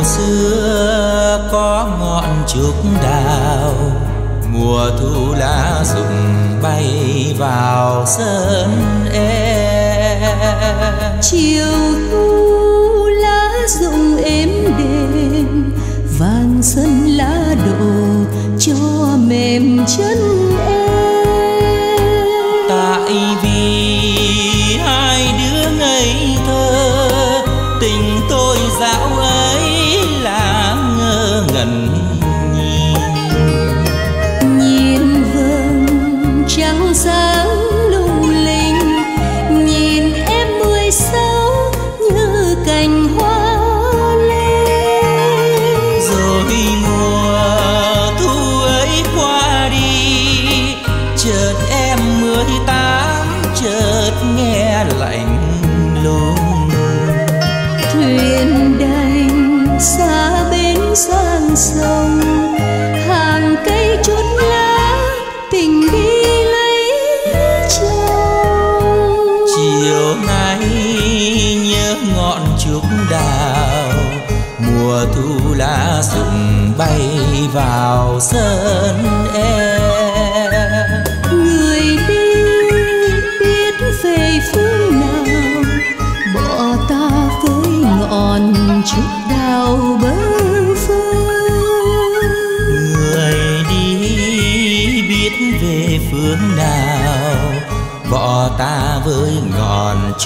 đầu xưa có ngọn trúc đào, mùa thu lá rụng bay vào sân em. Chiều thu lá rụng êm đềm, vàng sân lá đổ cho mềm chân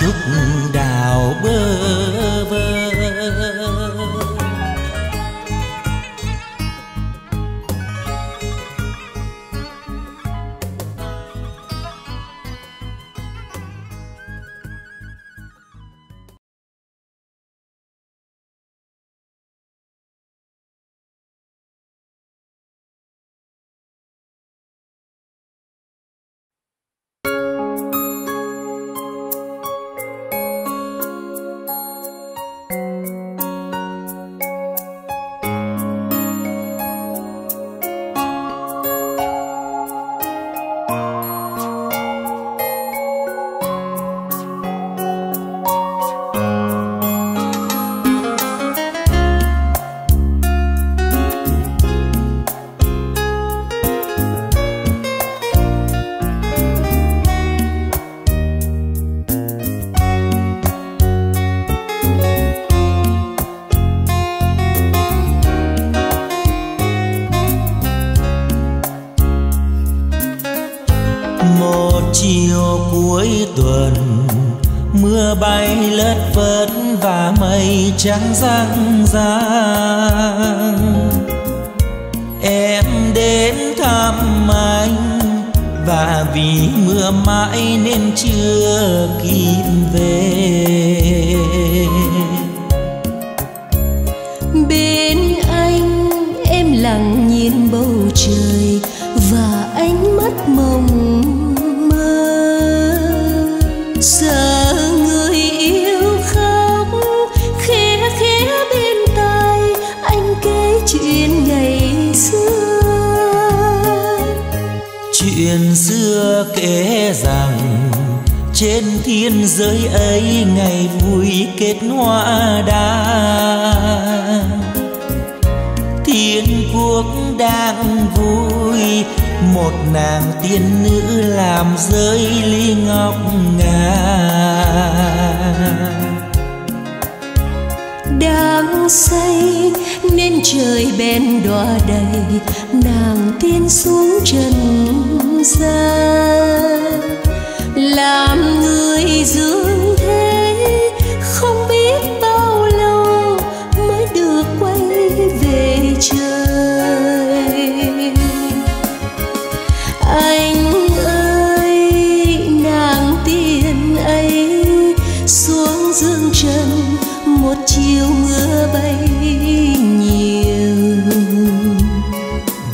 trước trắng răng ràng em đến thăm anh, và vì mưa mãi nên chưa kịp về. Tiên giới ấy ngày vui kết hoa đa. Thiên quốc đang vui, một nàng tiên nữ làm rơi ly ngọc ngà. Đang say, nên trời bên đọa đầy, nàng tiên xuống trần gian làm người dưới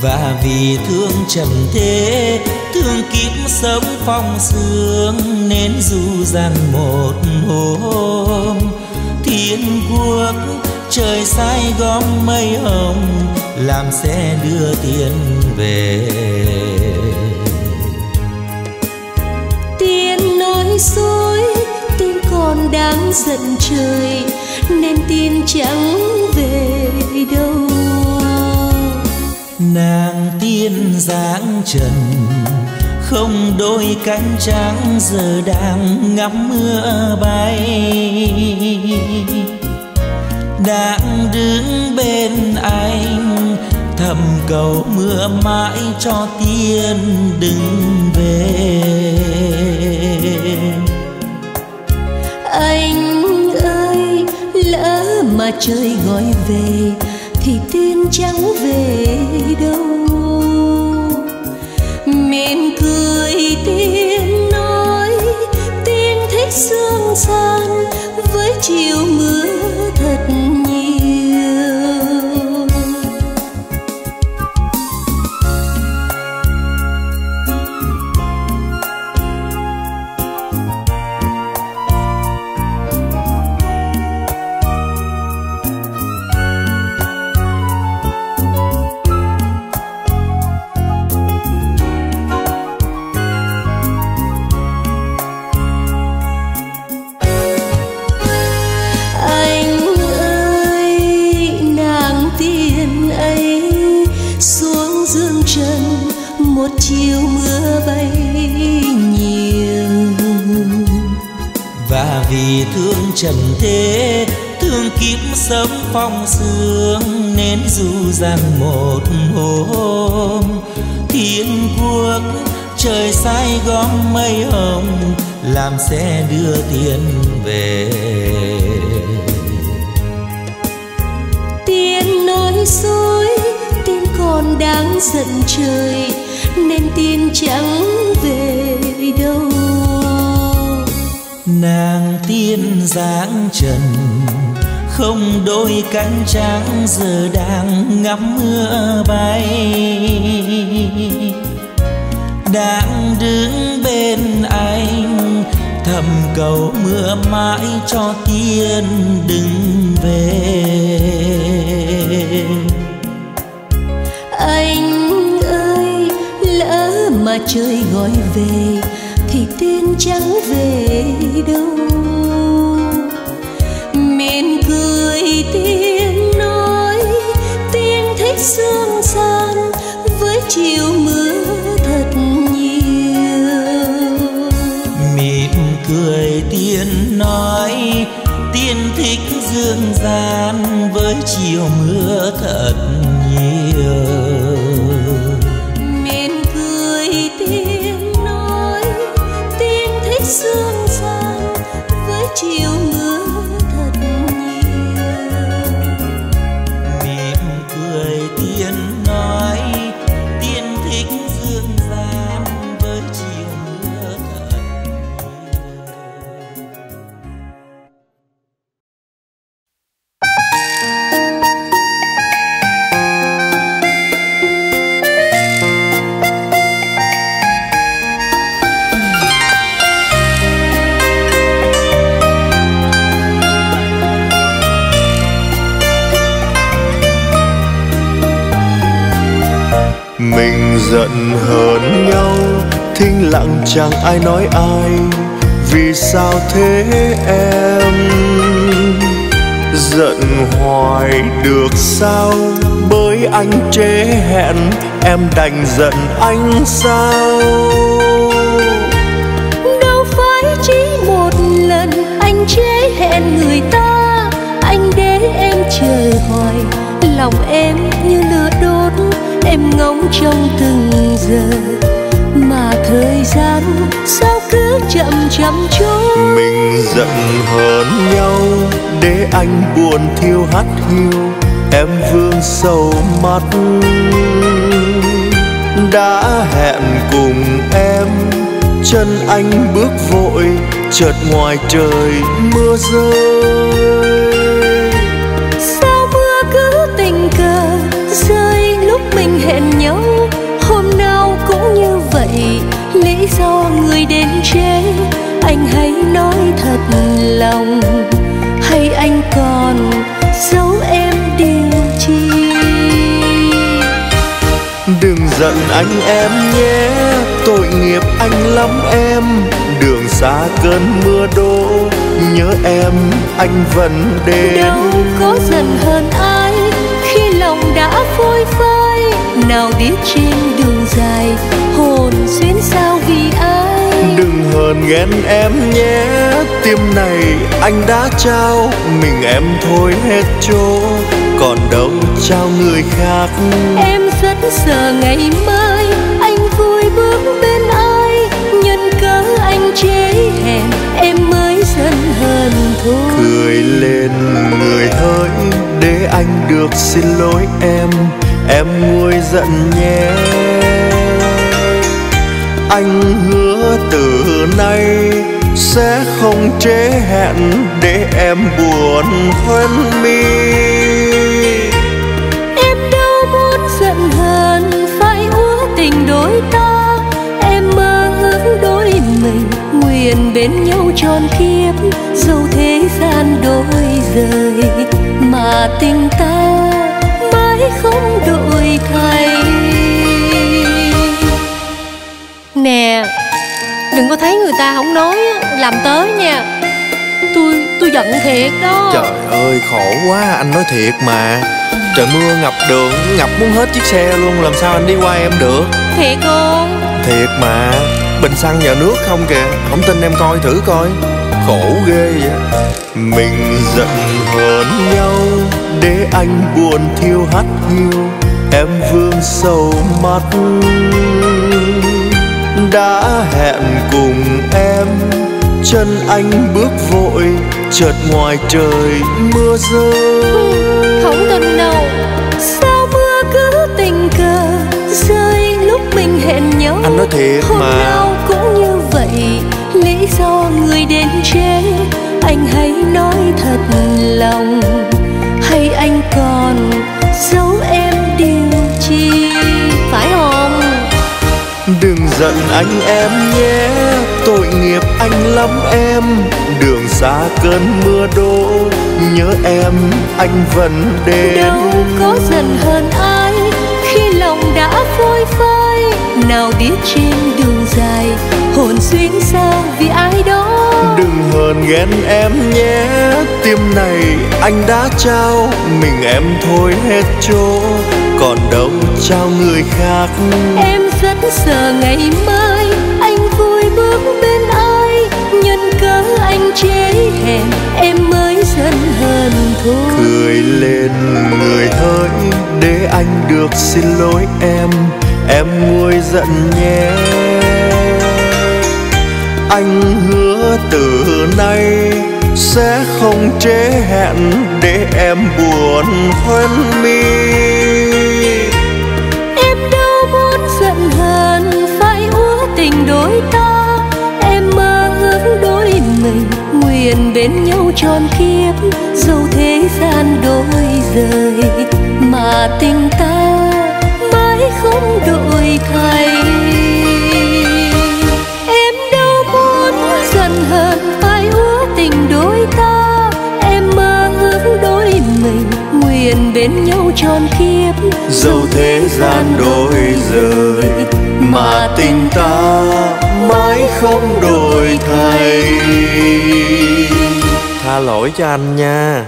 và vì thương trần thế, thương kiếp sống phong sương, nên dù rằng một hôm thiên quốc, trời sai gom mây hồng, làm xe đưa tiền về. Tiên nói dối, tin còn đang giận trời, nên tin chẳng về đâu nàng tiên dáng trần, không đôi cánh trắng giờ đang ngắm mưa bay. Đang đứng bên anh, thầm cầu mưa mãi cho tiên đừng về. Anh ơi, lỡ mà trời gọi về thì tiên chẳng về đâu. Mỉm cười tiên nói tiên thích sương gian với chiều mưa thật xe đưa tiền về. Tiên nói dối tiên còn đang giận trời nên tiên chẳng về đâu. Nàng tiên dáng trần không đôi cánh trắng giờ đang ngắm mưa bay. Đang đứng bên anh thầm cầu mưa mãi cho tiên đừng về. Anh ơi, lỡ mà trời gọi về thì tiên chẳng về đâu. Mỉm cười tiên nói tiên thích sương gian với chiều mưa gian với chiều mưa thật ai nói ai, vì sao thế em? Giận hoài được sao? Bởi anh chế hẹn, em đành giận anh sao? Đâu phải chỉ một lần anh chế hẹn người ta, anh để em chờ hoài, lòng em như lửa đốt, em ngóng trong từng giờ mà thời gian sao cứ chậm chậm trôi? Mình giận hờn nhau, để anh buồn thiêu hắt hiu. Em vương sầu mắt, đã hẹn cùng em. Chân anh bước vội, chợt ngoài trời mưa rơi. Người đến chế anh hãy nói thật lòng. Hay anh còn giấu em điều chi? Đừng giận anh em nhé tội nghiệp anh lắm em. Đường xa cơn mưa đổ nhớ em anh vẫn đến. Đâu có giận hơn ai khi lòng đã phôi phai. Nào biết trên đường dài hồn xuyến sao vì ai đừng hờn ghen em nhé. Tim này anh đã trao mình em thôi hết chỗ. Còn đâu trao người khác. Em rất sợ ngày mai anh vui bước bên ai. Nhân cớ anh chế hẹn em mới giận hờn thôi. Cười lên người hỡi để anh được xin lỗi em. Em nguôi giận nhé anh hứa từ nay sẽ không chế hẹn để em buồn hoen mi. Em đâu muốn giận hờn, phải úa tình đôi ta. Em mơ ước đôi mình nguyện bên nhau tròn kiếp dẫu thế gian đôi rời. Mà tình ta có thấy người ta không nói làm tới nha. Tôi tôi giận thiệt đó. Trời ơi khổ quá anh nói thiệt mà. Trời mưa ngập đường ngập muốn hết chiếc xe luôn Làm sao anh đi qua em được? Thiệt luôn Thiệt mà Bình xăng vào nước không kìa. Không tin em coi thử coi. Khổ ghê vậy. Mình giận hờn nhau Để anh buồn thiêu hắt hiu Em vương sầu mắt Đã hẹn cùng em. Chân anh bước vội Chợt ngoài trời mưa rơi. Không tin đâu sao mưa cứ tình cờ rơi lúc mình hẹn nhau? Anh nói thiệt hôm mà. nào cũng như vậy lý do người đến chế anh hãy nói thật lòng hay anh còn Đừng giận anh em nhé Tội nghiệp anh lắm em. Đường xa cơn mưa đổ Nhớ em anh vẫn đến. Đâu có giận hơn ai khi lòng đã phôi phai. Nào biết trên đường dài hồn xuyến sao vì ai đó. Đừng hờn ghen em nhé Tim này anh đã trao. Mình em thôi hết chỗ Còn đâu trao người khác. Em rất sợ ngày mai anh vui bước bên ai nhân cớ anh chế hẹn em mới giận hờn thôi. Cười lên người hỡi để anh được xin lỗi em em nguôi giận nhé. Anh hứa từ nay sẽ không chế hẹn để em buồn phân mi đôi ta, em mơ ước đôi mình nguyện bên nhau tròn kiếp, dẫu thế gian đôi rời mà tình ta mãi không đổi thay. Em đâu muốn dần hờn ai úa tình đôi ta, em mơ ước đôi mình nguyện bên nhau tròn kiếp, dẫu thế gian đôi rời mà tình ta mãi không đổi thay. Tha lỗi cho anh nha.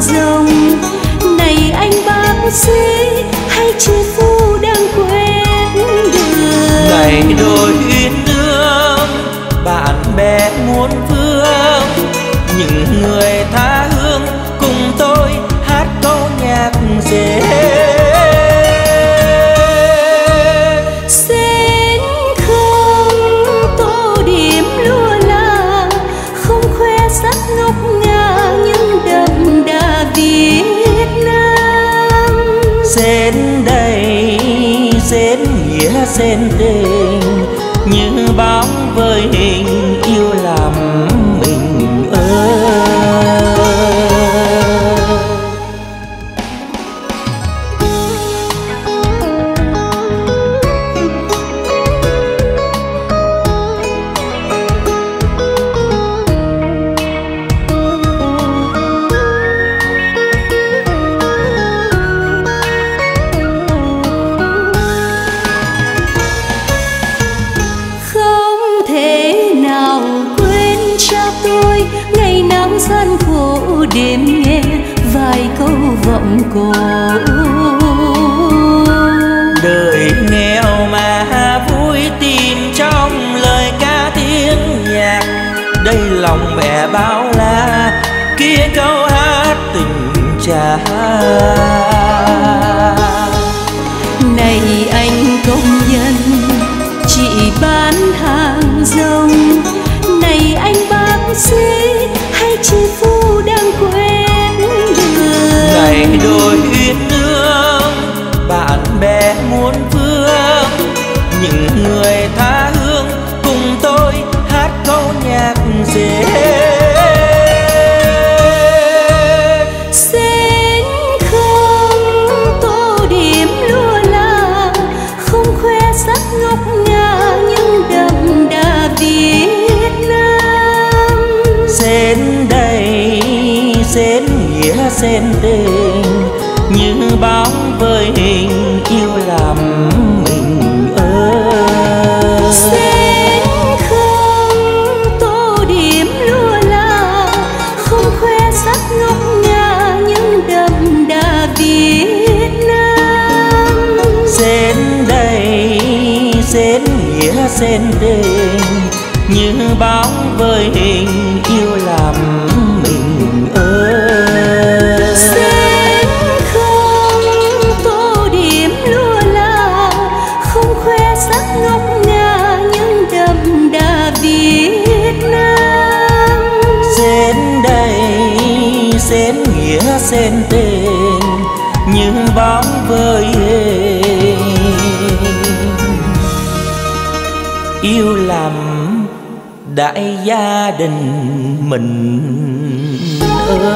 rồng này anh bác sĩ bên tình như bóng với hình see. sen đêm như báo với hình yêu làm mình ơi. Sen không tô điểm lúa la không khoe sắc ngọc ngà nhưng đậm đà Việt Nam. Sen đây sen nghĩa sen tên như báo với hình yêu làm đại gia đình mình. ơi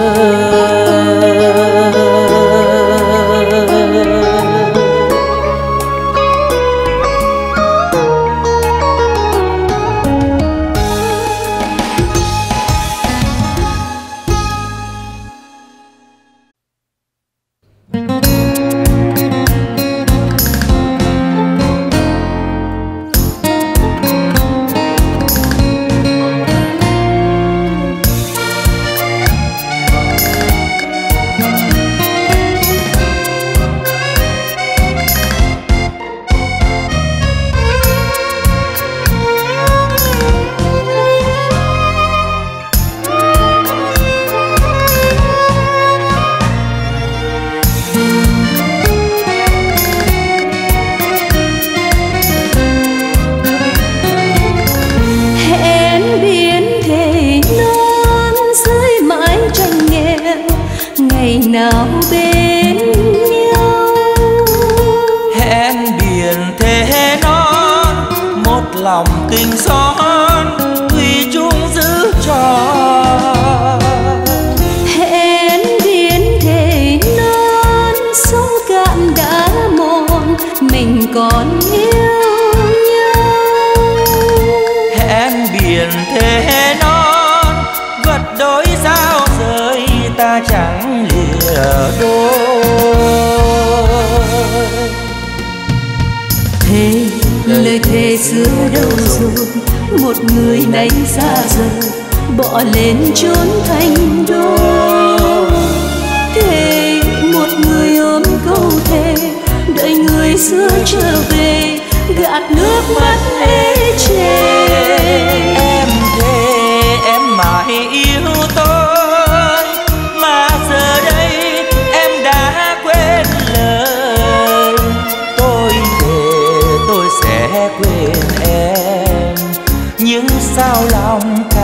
ំក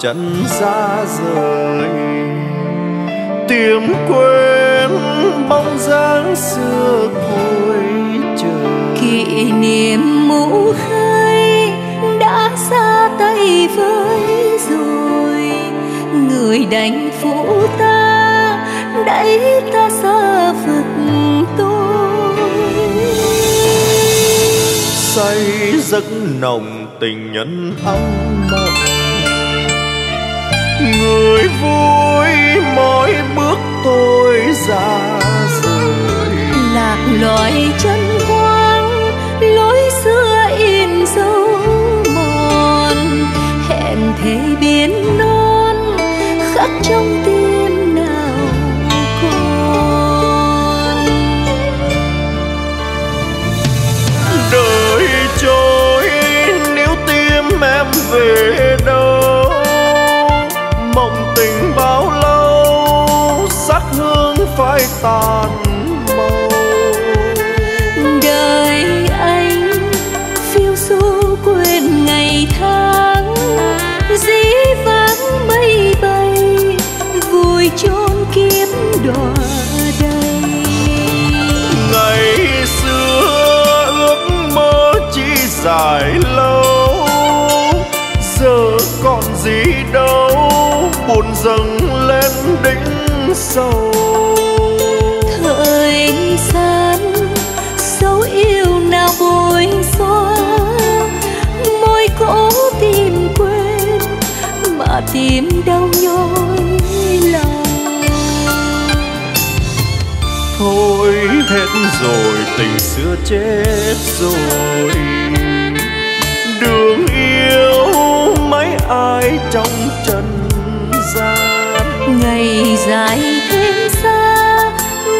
trần gian. Dâng lên đỉnh sâu. Thời gian dấu yêu nào bồi xóa môi cố tìm quên mà tìm đau nhói lòng. Thôi hết rồi tình xưa chết rồi. Đường yêu mấy ai trong trần xa ngày dài thêm xa,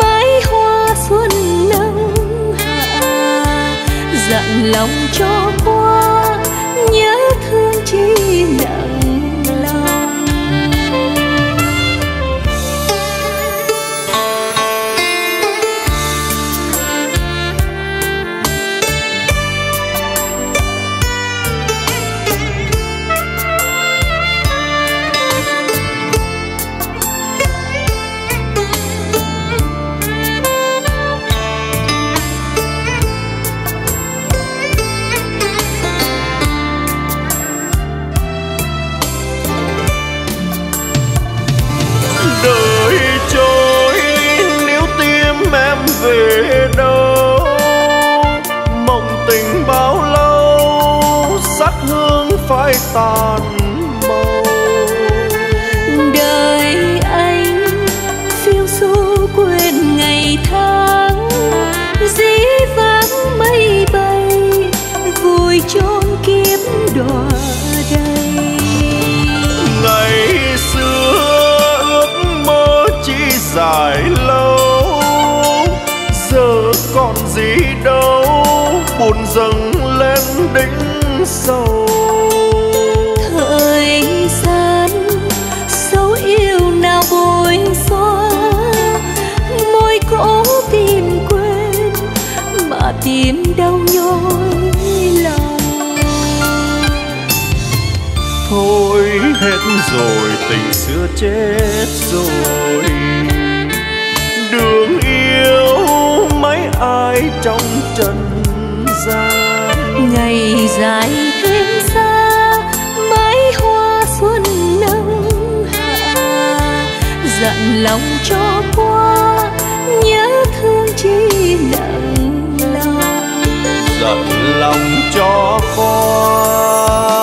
mái hoa xuân nâng hạ. Dặn lòng cho qua, nhớ thương chi nặng phai tàn màu. Đời anh phiêu du quên ngày tháng dĩ vãng mây bay vùi chôn kiếp đọa đầy. Ngày xưa ước mơ chỉ dài lâu giờ còn gì đâu buồn dâng lên đỉnh sâu hết rồi tình xưa chết rồi. Đường yêu mấy ai trong trần gian? Ngày dài thêm xa mái hoa xuân nâng hạ. Dặn lòng cho qua nhớ thương chi nặng lòng. Dặn lòng cho qua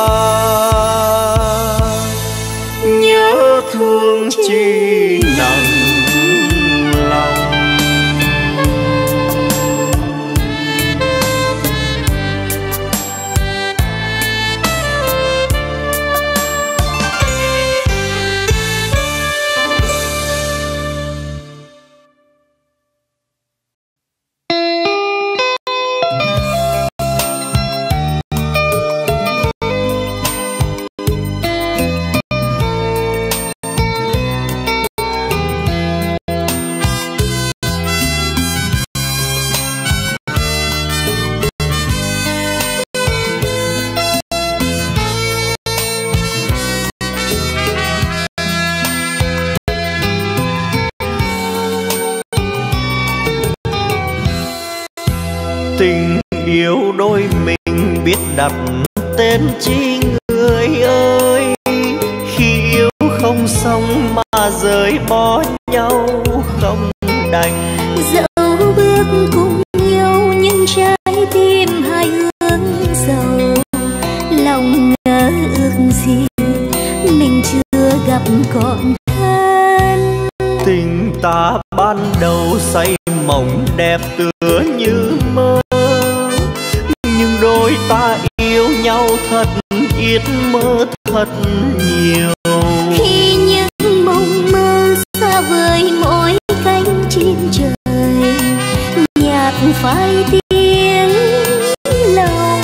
đôi mình biết đặt tên chi người ơi. Khi yêu không xong mà rời bỏ nhau không đành. Dẫu bước cùng nhau nhưng trái tim hai hướng giàu. Lòng ngỡ ước gì mình chưa gặp còn thân. Tình ta ban đầu say mộng đẹp tựa thật ít mơ thật nhiều. Khi những mộng mơ xa vời mỗi cánh chim trời nhạt phai tiếng lòng.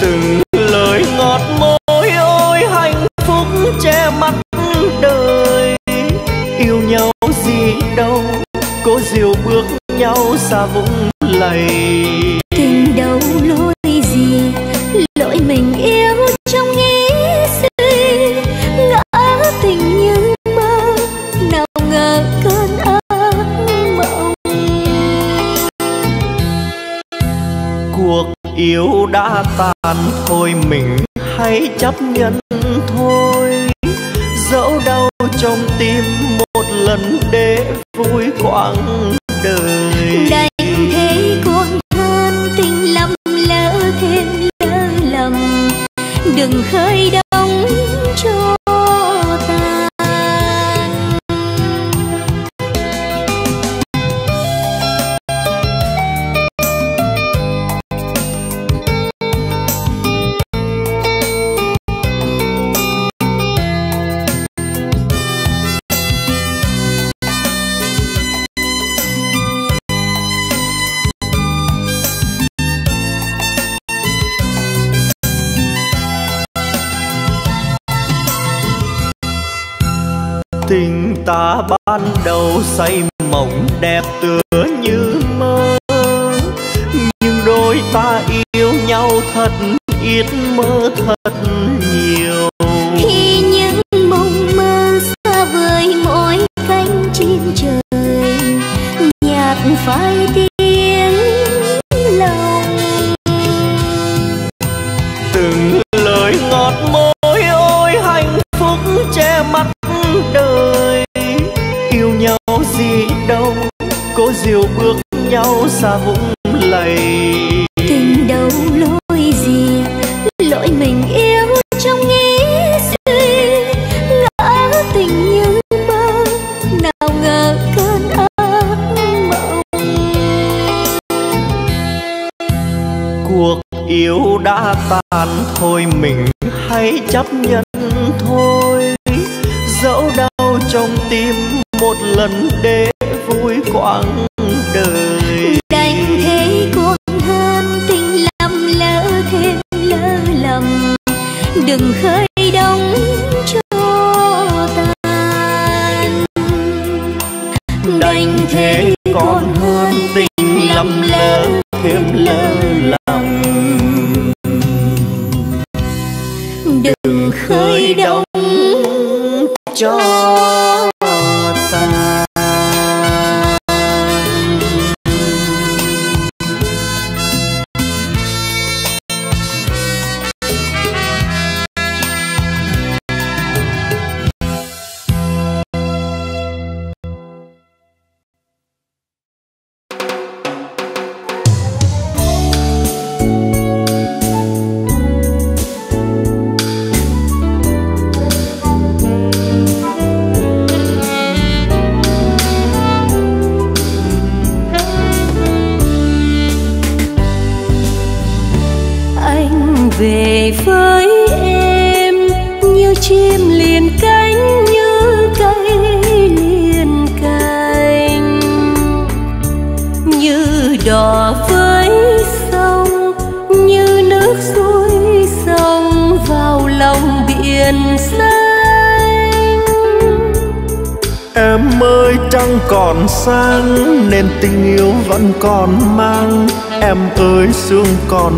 Từng lời ngọt môi ôi hạnh phúc che mắt đời. Yêu nhau gì đâu cố dìu bước nhau xa vũng lầy yêu đã tàn thôi, mình hãy chấp nhận thôi. Dẫu đau trong tim một lần để vui quãng đời. Đành thế con thân tình lầm lỡ thêm lỡ lầm. Đừng khơi đâu ban đầu say mộng đẹp tựa như mơ. Nhưng đôi ta yêu nhau thật ít mơ thật nhiều. Khi những mộng mơ xa vời mỗi cánh chim trời, nhạt phai đi xa vũng lầy. Tình đâu lỗi gì? Lỗi mình yêu trong nghĩ suy ngỡ tình như mơ nào ngờ cơn ác mộng. Cuộc yêu đã tàn thôi mình hãy chấp nhận thôi. Dẫu đau trong tim một lần để vui quãng đừng khơi đóng cho tan. Đành thế còn hơn tình lầm lỡ thêm lỡ lầm đừng khơi đóng cho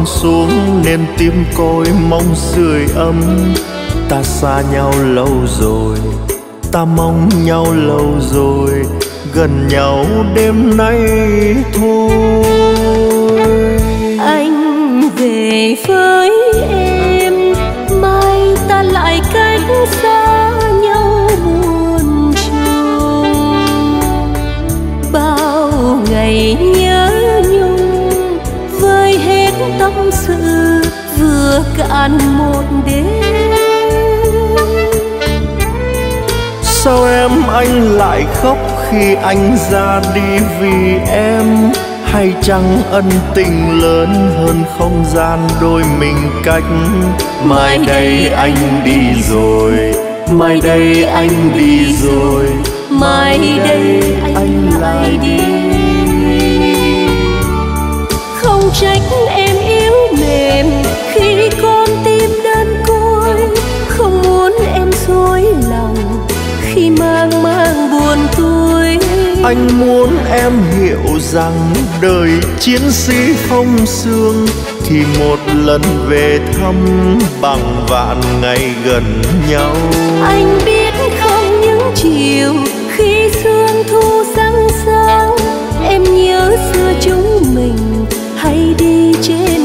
còn xuống nên tim côi mong sưởi ấm. Ta xa nhau lâu rồi, ta mong nhau lâu rồi gần nhau đêm nay thôi. Cạn một đêm. Sao em anh lại khóc khi anh ra đi? Vì em hay chăng ân tình lớn hơn không gian đôi mình cách? Mai đây anh đi rồi. Mai đây anh đi rồi. Mai đây anh lại đi. không trách em anh muốn em hiểu rằng đời chiến sĩ phong sương thì một lần về thăm bằng vạn ngày gần nhau. Anh biết không những chiều khi sương thu sáng sáng, em nhớ xưa chúng mình hay đi trên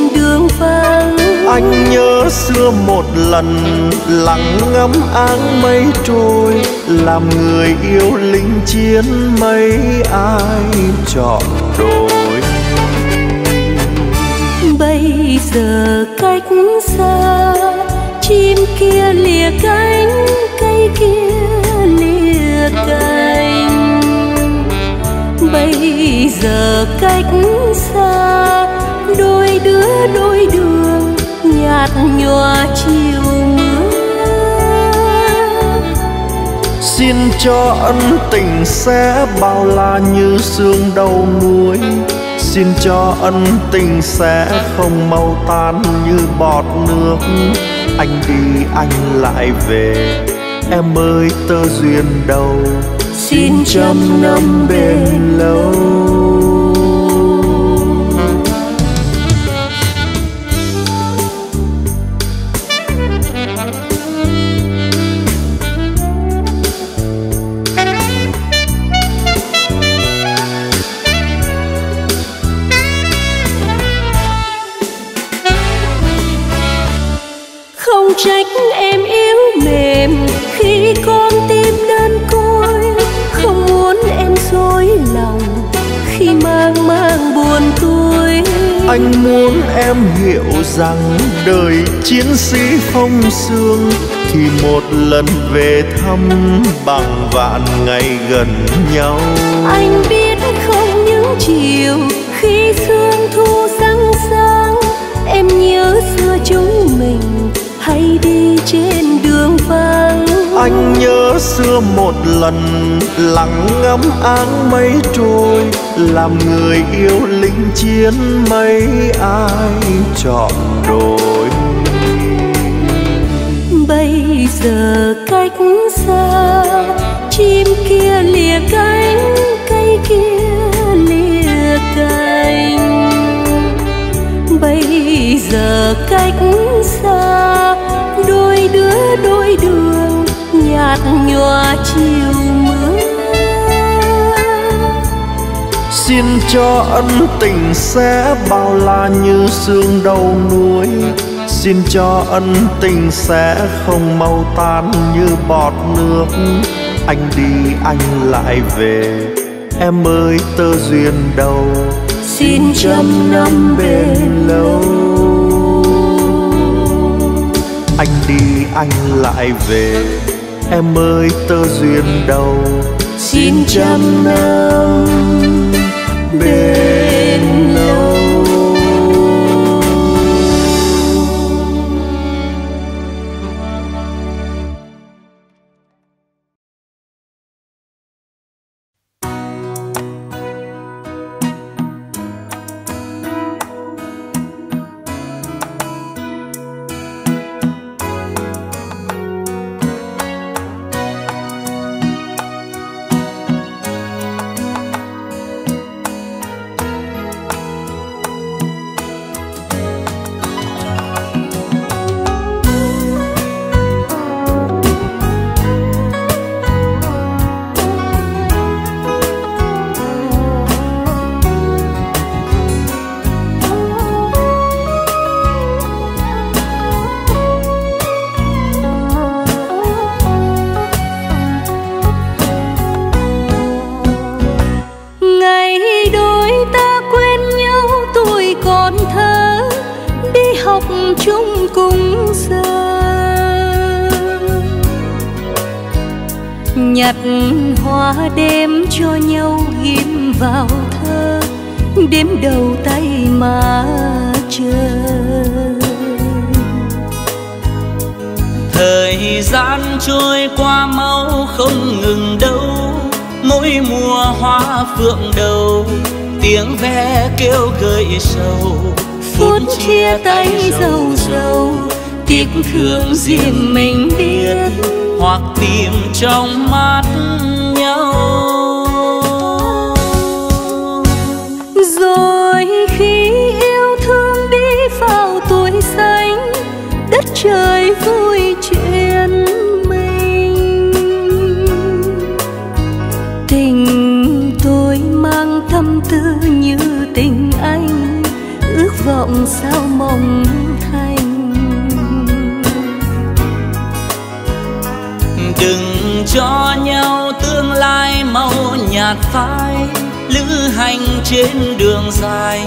anh nhớ xưa một lần, lặng ngắm áng mây trôi, làm người yêu lính chiến mấy ai chọn đôi bây giờ cách xa, chim kia lìa cánh, cây kia lìa cành. Bây giờ cách xa, đôi đứa đôi đường nhạt nhòa chiều mưa. Xin cho ân tình sẽ bao la như sương đầu núi. Xin cho ân tình sẽ không mau tan như bọt nước. Anh đi anh lại về. Em ơi tơ duyên đầu. Xin trăm năm bền lâu anh muốn em hiểu rằng đời chiến sĩ phong sương thì một lần về thăm bằng vạn ngày gần nhau. Anh biết không những chiều khi sương thu sáng sáng, em nhớ xưa chúng mình hay đi trên đường vắng anh nhớ xưa một lần, lặng ngắm áng mây trôi, làm người yêu lính chiến mấy ai chọn đôi bây giờ cách xa, chim kia lìa cánh, cây kia lìa cành. Bây giờ cách xa, đôi đứa đôi đường nhạt nhòa chiều mưa. Xin cho ân tình sẽ bao la như sương đầu núi. Xin cho ân tình sẽ không mau tan như bọt nước. Anh đi anh lại về. Em ơi tơ duyên đầu xin trăm năm bền lâu. Anh đi anh lại về em ơi tơ duyên đầu. Xin trăm năm bền nhặt hoa đêm cho nhau ghim vào thơ đếm đầu tay mà chờ. Thời gian trôi qua mau không ngừng đâu mỗi mùa hoa phượng đầu tiếng ve kêu gợi sầu phút chia tay dâu dâu tiếc thương riêng mình biết hoặc tìm trong mắt nhau. Rồi khi yêu thương đi vào tuổi xanh, đất trời vui chuyện mình. Tình tôi mang tâm tư như tình anh, ước vọng sao mong cho nhau tương lai màu nhạt phai, lữ hành trên đường dài,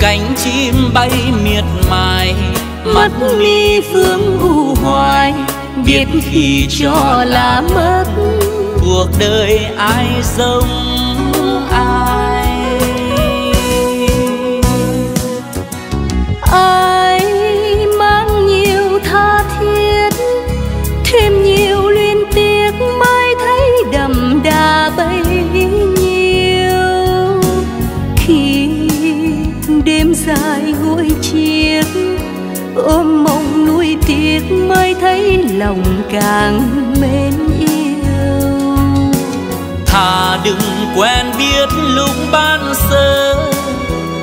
cánh chim bay miệt mài, mắt mi phương u hoài, biết khi cho là mất, cuộc đời ai giống càng mến yêu. Thà đừng quen biết lúc ban sơ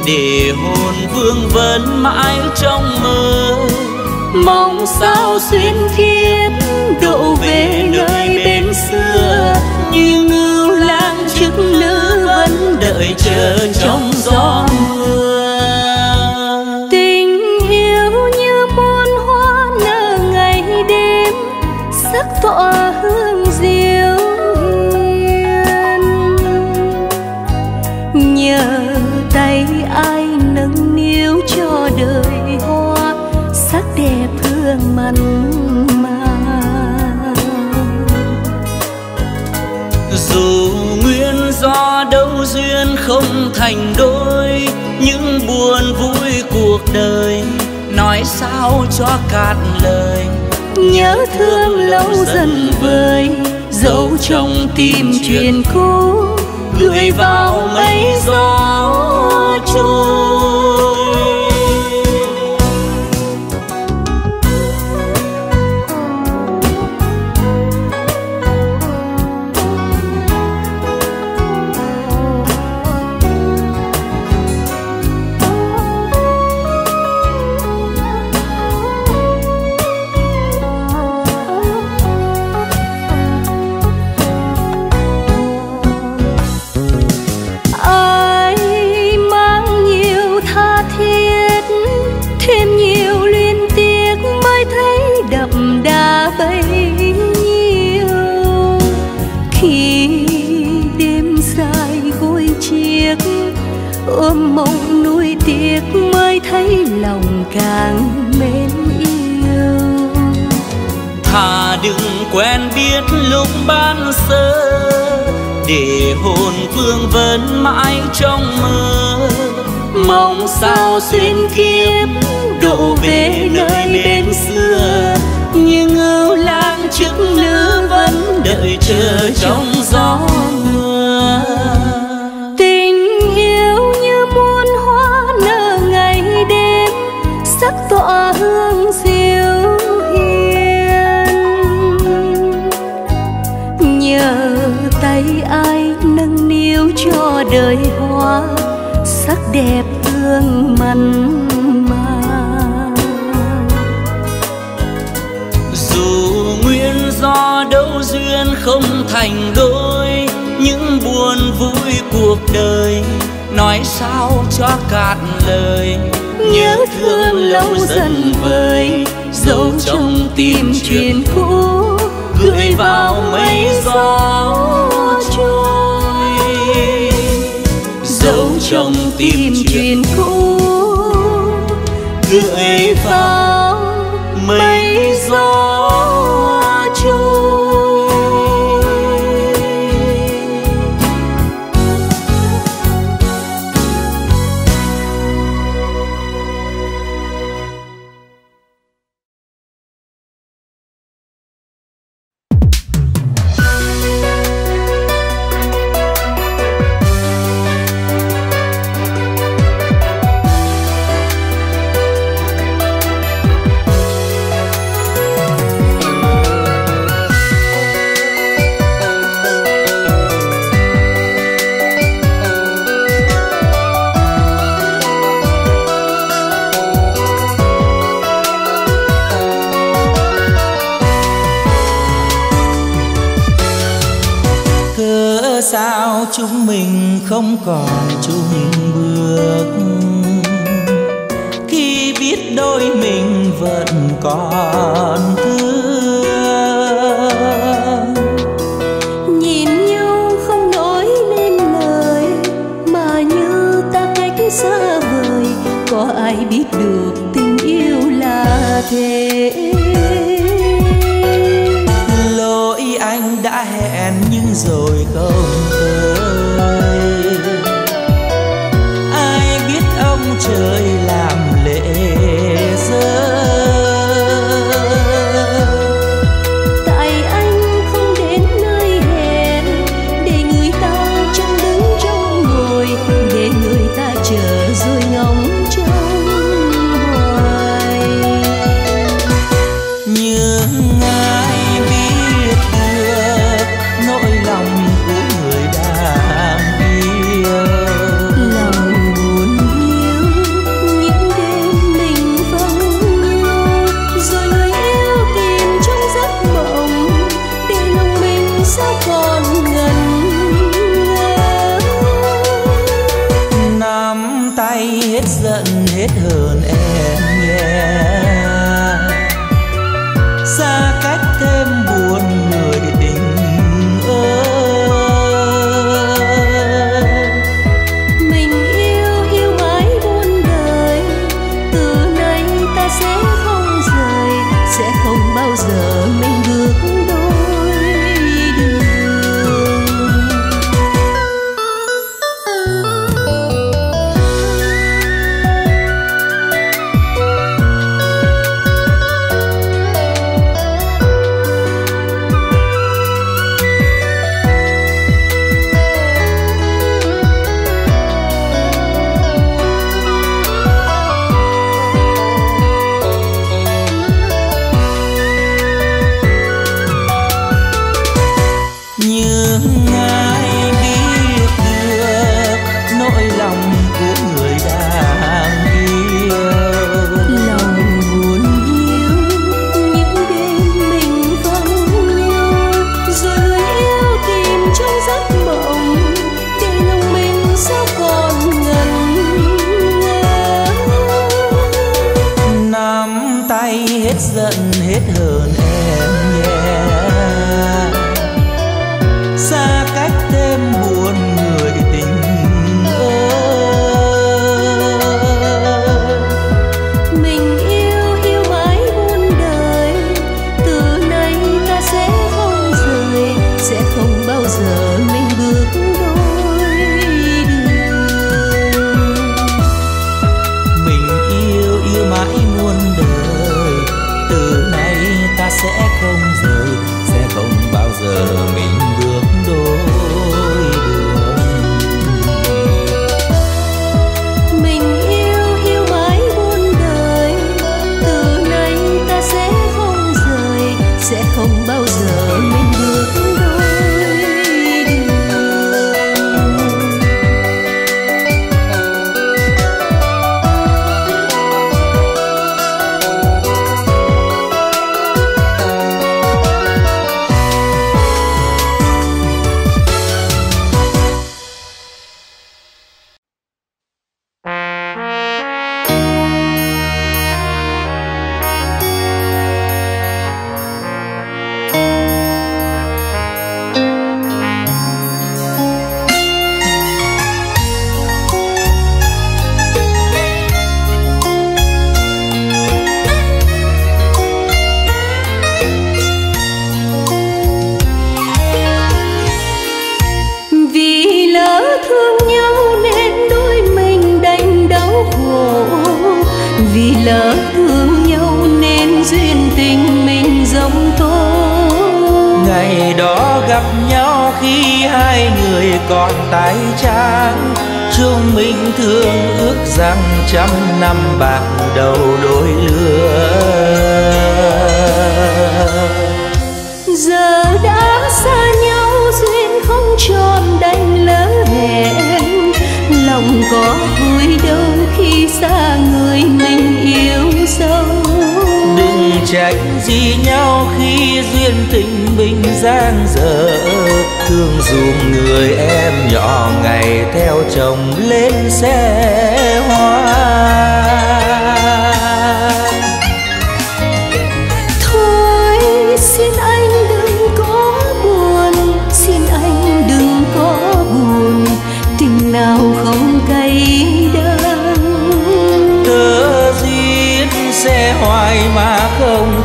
để hồn vương vấn mãi trong mơ. Mong sao xuyên kiếp độ về nơi bên xưa như ngưu lang chức nữ vẫn đợi chờ trong gió cho cạn lời nhớ thương lâu dần vơi dấu trong tim chuyện cũ gửi vào mây gió trôi càng mến yêu. Thà đừng quen biết lúc ban sơ, để hồn vương vấn mãi trong mơ. Mong sao xuyên kiếp đổ về nơi bên xưa nhưng ưu lang chức nữ vẫn đợi chờ trong gió đời hoa, sắc đẹp hương mặn mà. Dù nguyên do đâu duyên không thành đôi, những buồn vui cuộc đời nói sao cho cạn lời. Nhớ thương lâu dần vơi dấu trong tim chuyện cũ, gửi vào mây gió. Trong tim chuyện cũ. Gửi vào mây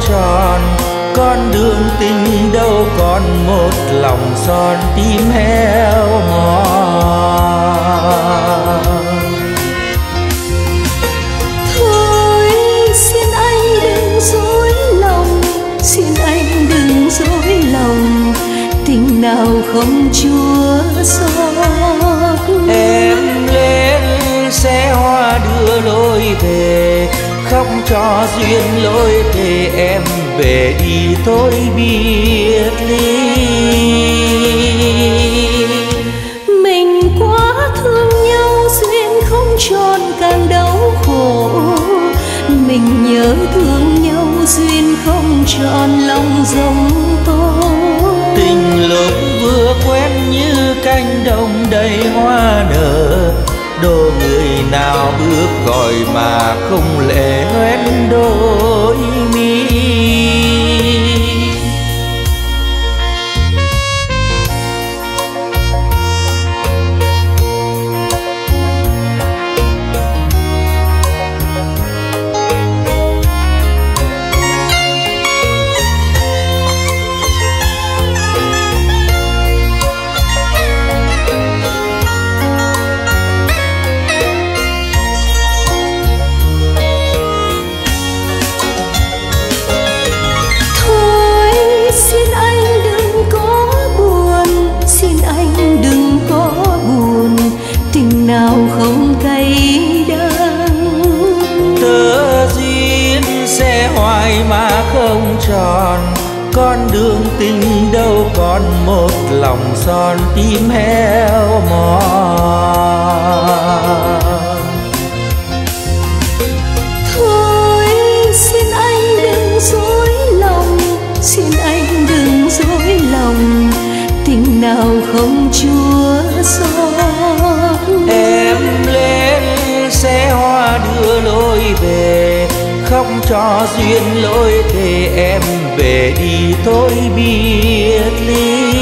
tròn con đường tình đâu còn một lòng son tim heo mòn. Thôi xin anh đừng dối lòng xin anh đừng dối lòng tình nào không chúa xót. Em lên xe hoa đưa lối về cho duyên lối thề em về đi tôi biết ly. Mình quá thương nhau, duyên không tròn càng đau khổ. Mình nhớ thương nhau, duyên không tròn lòng dấu nào bước gọi mà không lệ hoen đôi lòng son tim heo mòn. Cho duyên lối thề em về đi tôi biết ly.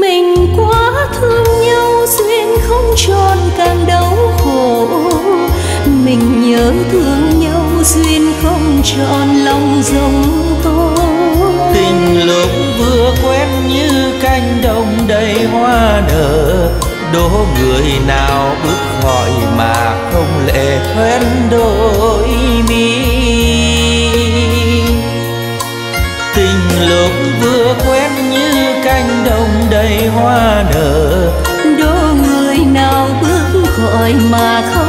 Mình quá thương nhau duyên không tròn càng đau khổ. Mình nhớ thương nhau duyên không tròn lòng rồng to tình lúc vừa quen như cánh đồng đầy hoa nở đố người nào bước hoen đôi mi. Tình lúc vừa quen như cánh đồng đầy hoa nở đố người nào bước gọi mà không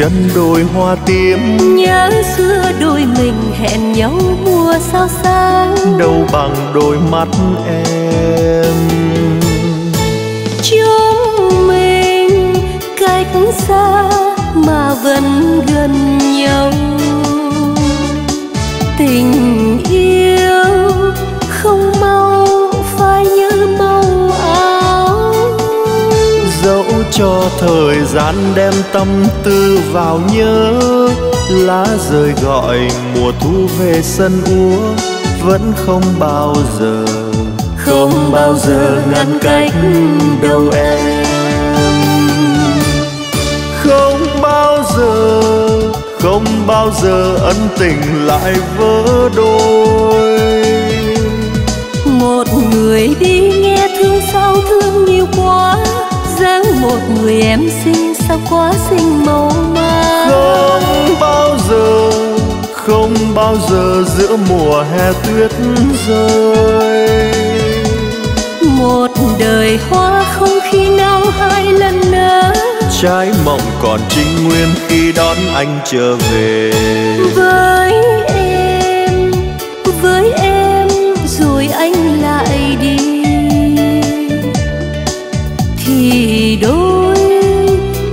chân đôi hoa tím. Nhớ xưa đôi mình hẹn nhau mùa sao sáng đâu bằng đôi mắt em. Chúng mình cách xa mà vẫn gần nhau. Tình cho thời gian đem tâm tư vào nhớ. Lá rơi gọi mùa thu về sân úa vẫn không bao giờ không bao giờ ngăn cách đâu em. Không bao giờ không bao giờ ân tình lại vỡ đôi. Một người đi nghe thương sao thương nhiều quá dáng một người em xinh sao quá xinh màu ma không bao giờ không bao giờ giữa mùa hè tuyết rơi. Một đời hoa không khi nào hai lần nở. Trái mộng còn trinh nguyên khi đón anh trở về. Với đôi,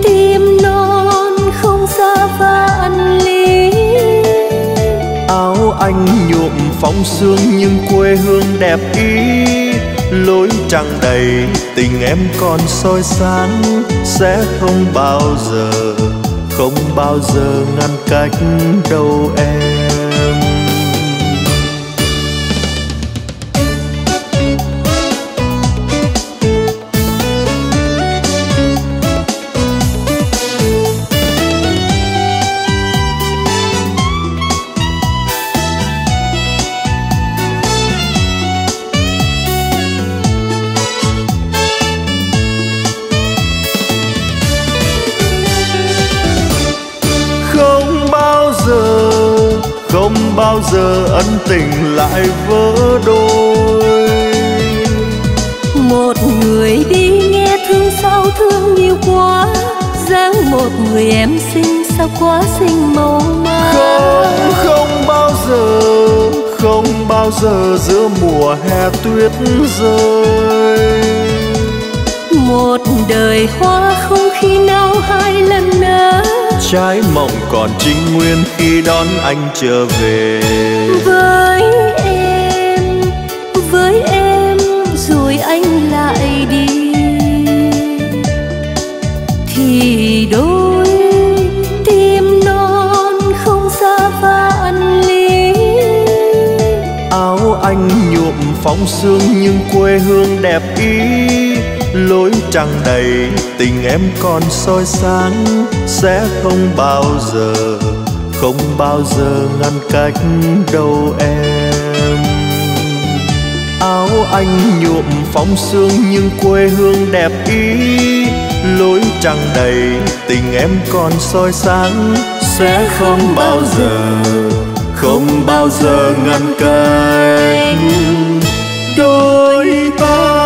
tim non không xa vạn lý áo anh nhuộm phong sương nhưng quê hương đẹp ý. Lối trăng đầy tình em còn soi sáng sẽ không bao giờ, không bao giờ ngăn cách đâu em. Giờ ân tình lại vỡ đôi. Một người đi nghe thương sao thương nhiều quá dáng một người em xinh sao quá xinh màu ma không không bao giờ không bao giờ giữa mùa hè tuyết rơi. Một đời hoa không khi nào hai lần nở. Trái mộng còn trinh nguyên khi đón anh trở về với em với em rồi anh lại đi. Thì đôi tim non không xa vạn lý. Áo anh nhuộm phóng sương nhưng quê hương đẹp ý. Lối trăng đầy tình em còn soi sáng sẽ không bao giờ không bao giờ ngăn cách đâu em. Áo anh nhuộm phóng sương nhưng quê hương đẹp ý. Lối trăng đầy tình em còn soi sáng sẽ không bao giờ, không bao giờ ngăn cách. Đôi ta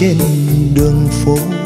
trên đường phố.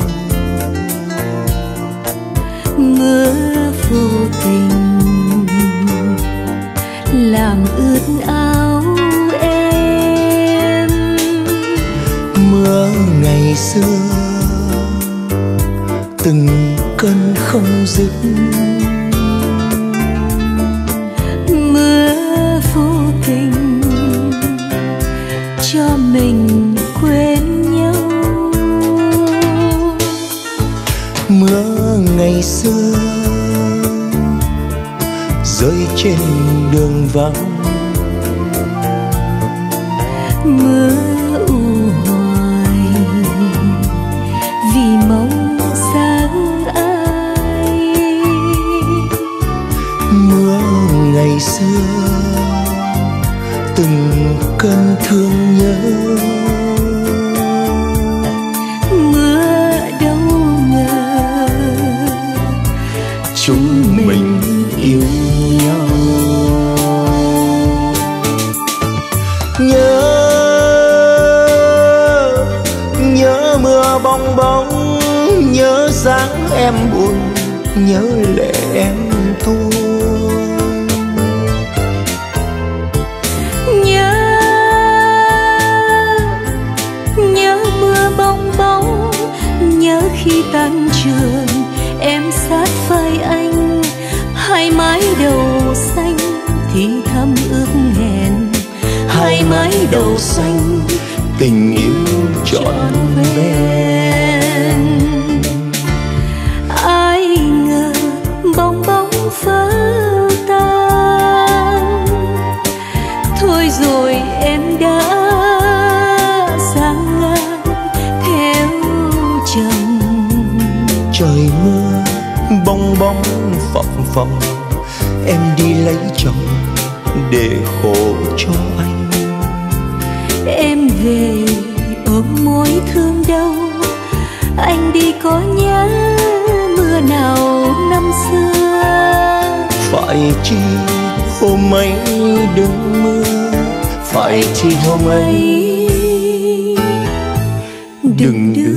Bong bóng nhớ dáng em buồn, nhớ lệ em tuôn nhớ nhớ mưa bong bóng, nhớ khi tan trường, em sát vai anh, hai mái đầu xanh thì thầm ước hẹn hai mái đầu xanh, tình yêu trọn vẹn. Phồng em đi lấy chồng để khổ cho anh. Em về ôm mối thương đau anh đi có nhớ mưa nào năm xưa? Phải chi hôm ấy đừng mưa phải chi hôm ấy ấy đừng đưa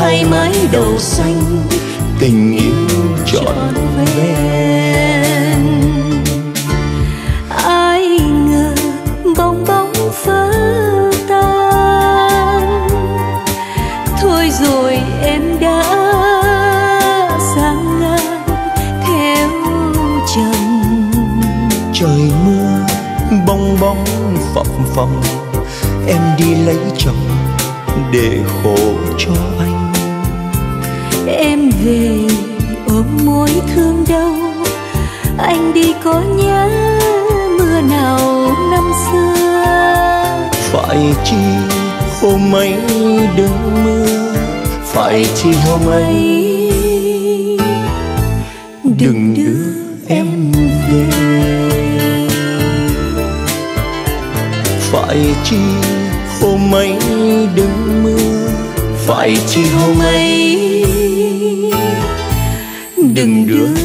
hai mái đầu xanh tình yêu trọn vẹn. Ai ngờ bong bóng vỡ tan. Thôi rồi em đã sang ngang theo chồng trời mưa bong bóng phập phồng, em đi lấy chồng để khổ cho anh về ôm mối thương đau. Anh đi có nhớ mưa nào năm xưa? Phải chi hôm ấy đừng mưa phải chi hôm ấy đừng đưa em về. Phải chi hôm ấy đừng mưa phải chi hôm ấy đừng đưa nhau về